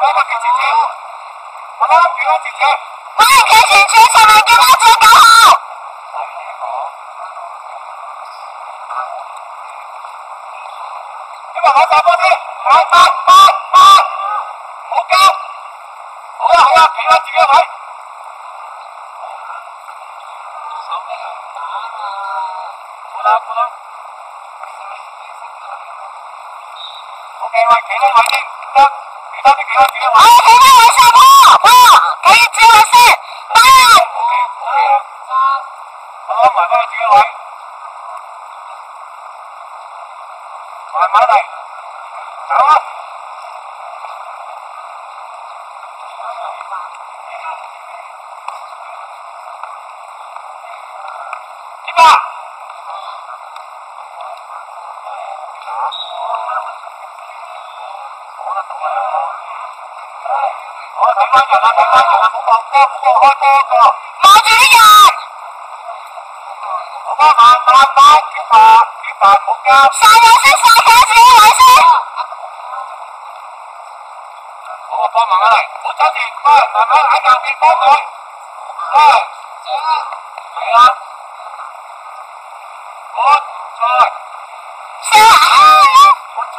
我也可以请全场来跟他做讲好。你慢慢打波先，快快快快，好交，好啦好啦，企翻自己位。好啦好啦。OK，喂，企翻位先，得。Keep on! 晒嘢先，晒嘢先，你先。我幫忙啊，我出電話，慢慢喺入邊幫佢。係，係啊。我菜。晒啊！我菜。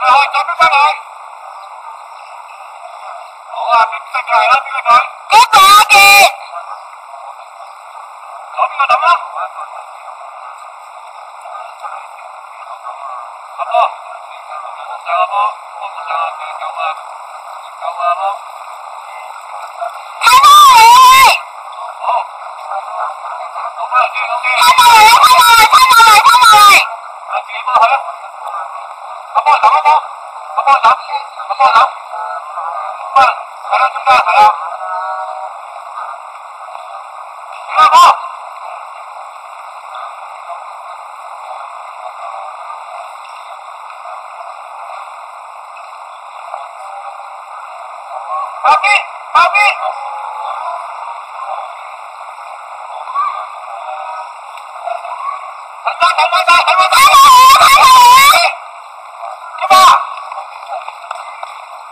rồi cho Đức Phật rồi Ủa, Đức Phật rồi đó, Đức Phật rồi Đức Phật kìa Đó, Đức Phật đóng đó Đóng đó Một sao bố, một sao bố, cầu bố Cầu bố Hai bố rồi Ủa, ok, ok 拿起，怎么算拿？算，还要去干啥呀？干活。阿飞，阿飞。Come on.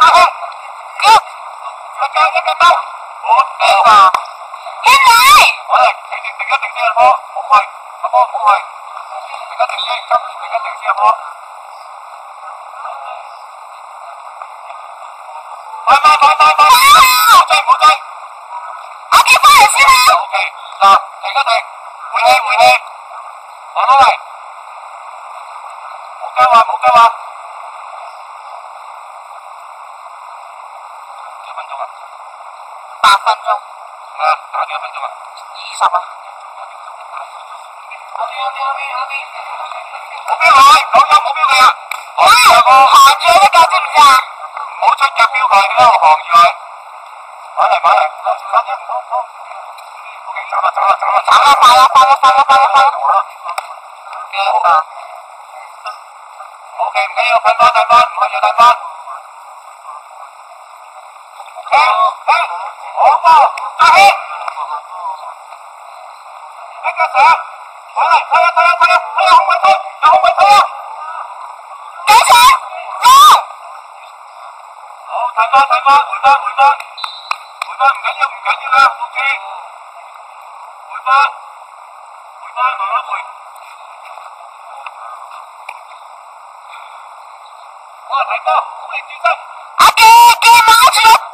cơ hội Tiếp Mình chơi tiếp đến đâu Bốn đều vào Hết lại Một Mình mình cắt đường riêng bố Một hồi Một bố một hồi Mình cắt đường riêng Trong mình cắt đường riêng bố Thôi thôi thôi thôi thôi Một giây một giây Ok phải rồi xin hả Ok Rồi Thầy cắt thầy Mùi đen mùi đen Đó nó này Một cao vào một cao vào 分钟啊？八分钟，啊，打几多分钟啊？二十啊。目标来，讲有目标嘅啊！我呢个行住一架知唔知啊？唔好出只标佢，你喺度行住佢。买嚟买嚟，揸住。O K，走啦走啦走啦走啦，快啦，快啦，快啦，快啦，快啦。好啦。 嘅啊。OK，唔紧要，睇翻睇翻，唔紧要睇翻。 Ok, ok, máu chưa?